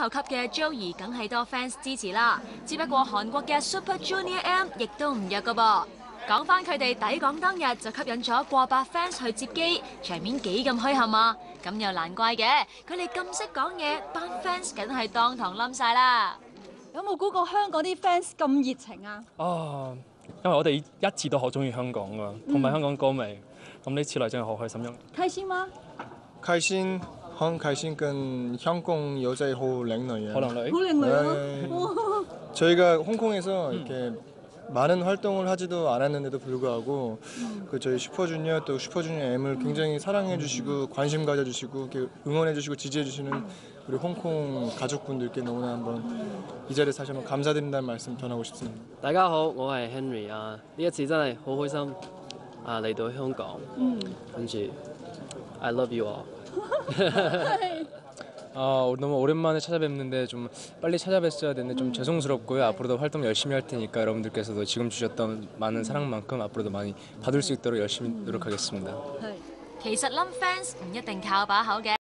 後級嘅 Joey 梗係多 fans 支持啦，只不過韓國嘅 Super Junior M 亦都唔弱噶噃。講翻佢哋抵港當日就吸引咗過百 fans 去接機，場面幾咁墟冚啊！咁又難怪嘅，佢哋咁識講嘢，班 fans 梗係當堂冧晒啦。有冇估過香港啲 fans 咁熱情啊？哦，因為我哋一直都好中意香港噶，同埋香港歌迷，咁呢次嚟真係好開心。開心嗎？開心， 很開心跟香港여자애好靚女好靚女好，靚女啊！ 네. 저희가 홍콩에서 이렇게 많은 활동을 하지도 않았는데도 불구하고 그 저희 슈퍼주니어 또 슈퍼주니어 M을 굉장히 사랑해주시고 관심 가져주시고 이렇게 응원해주시고 지지해주시는 우리 홍콩 가족분들께 너무나 한번 이 자리에서 다시 한번 감사드린다는 말씀 전하고 싶습니다. 大家好，我係 Henry 啊！呢一次真係好開心啊嚟到香港，跟住 I love you all。 아, 너무 오랜만에 찾아뵙는데 좀 빨리 찾아뵀어야 되는데 좀 죄송스럽고요. 앞으로도 활동 열심히 할 테니까 여러분들께서도 지금 주셨던 많은 사랑만큼 앞으로도 많이 받을 수 있도록 열심히 노력하겠습니다. 其實冧 fans 唔一定靠把口嘅。